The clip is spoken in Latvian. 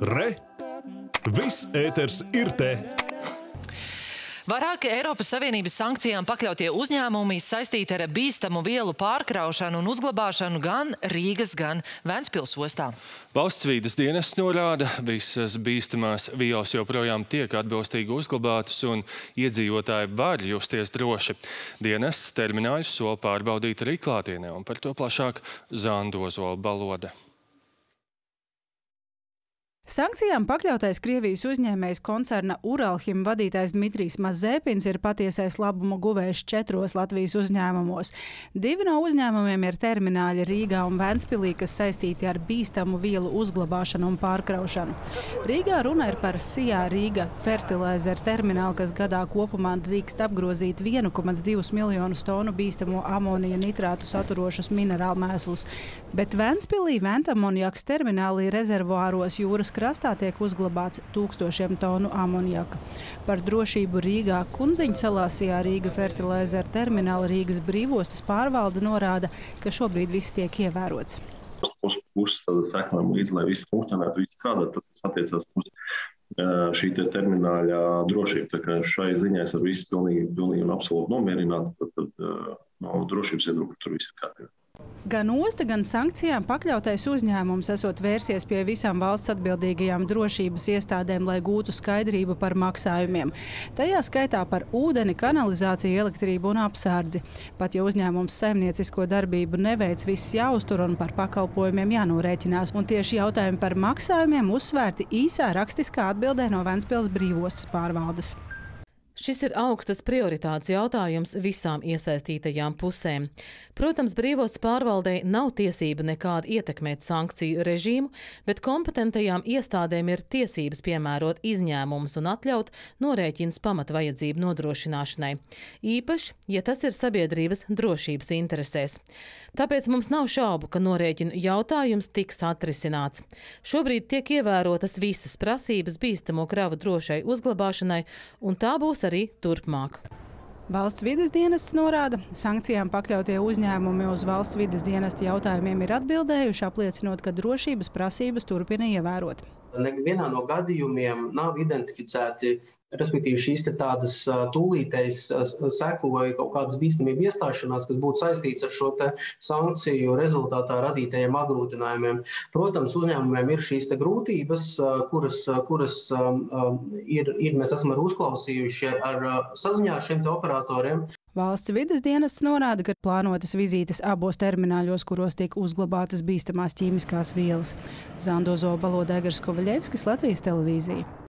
Re! Viss ēters ir te! Vairāki Eiropas Savienības sankcijām pakļautie uzņēmumi saistīti ar bīstamu vielu pārkraušanu un uzglabāšanu gan Rīgas, gan Ventspils ostā. Valsts vīdes dienests norāda, visas bīstamās vielas joprojām tiek atbilstīgi uzglabātas un iedzīvotāji var justies droši. Dienests termināļus sola pārbaudīt arī klātienē, un par to plašāk Zandozola balode. Sankcijām pakļautais Krievijas uzņēmējs koncerna Uralhim vadītājs Dmitrijs Mazēpins ir patiesais labuma guvējs četros Latvijas uzņēmumos. Divi no uzņēmumiem ir termināļi Rīgā un Ventspilī, kas saistīti ar bīstamu vielu uzglabāšanu un pārkraušanu. Rīgā runa ir par Sijā Rīga fertilēzeru terminālu, kas gadā kopumā drīkst apgrozīt 1,2 miljonus tonu bīstamo amonija nitrātu saturošus minerālu mēslus. Bet Ventspilī ventamoniaks terminālī rezervuāros jūras krastā tiek uzglabāts tūkstošiem tonu amonjaka. Par drošību Rīgā Kunziņa salāsijā Rīga fertilēzera termināla Rīgas brīvostas pārvalde norāda, ka šobrīd viss tiek ievērots. Mūsu puses sekojam līdzi, lai viss funkcionētu, viss strādātu. Tas attiecās uz šī te termināla kā šai ziņā es varu visu pilnīgi, pilnīgi un absolūti nomierināt. Tad, tad no drošības viedokļa tur viss ir kārtībā. Gan osta, gan sankcijām pakļautais uzņēmums esot vērsies pie visām valsts atbildīgajām drošības iestādēm, lai gūtu skaidrību par maksājumiem. Tajā skaitā par ūdeni, kanalizāciju, elektrību un apsardzi. Pat ja uzņēmums saimniecisko darbību neveic, viss jāuztur un par pakalpojumiem jānorēķinās. Un tieši jautājumi par maksājumiem uzsvērti īsā rakstiskā atbildē no Ventspils brīvostas pārvaldes. Šis ir augstas prioritātes jautājums visām iesaistītajām pusēm. Protams, brīvos pārvaldei nav tiesība nekādi ietekmēt sankciju režīmu, bet kompetentajām iestādēm ir tiesības piemērot izņēmumus un atļaut norēķinus pamatvajadzību nodrošināšanai. Īpaši, ja tas ir sabiedrības drošības interesēs. Tāpēc mums nav šaubu, ka norēķinu jautājums tiks atrisināts. Šobrīd tiek ievērotas visas prasības bīstamo kravu drošai uzglabāšanai, un tā būs arī turpmāk. Valsts vides dienests norāda, sankcijām pakļautie uzņēmumi uz valsts vides dienesta jautājumiem ir atbildējuši, apliecinot, ka drošības prasības turpina ievērot. Nevienā no gadījumiem nav identificēti, respektīvi, šīs tādas tūlītējas seku vai kaut kādas bīstamību iestāšanās, kas būtu saistīts ar šo sankciju rezultātā radītajiem apgrūtinājumiem. Protams, uzņēmumiem ir šīs grūtības, kuras, kuras ir, ir, mēs esam uzklausījuši ar saziņā ar šiem operatoriem. Valsts vides dienests norāda, ka plānotas vizītes abos termināļos, kuros tiek uzglabātas bīstamās ķīmiskās vielas. Zandozo Balodēgars Kovaļevskis, Latvijas televīzija.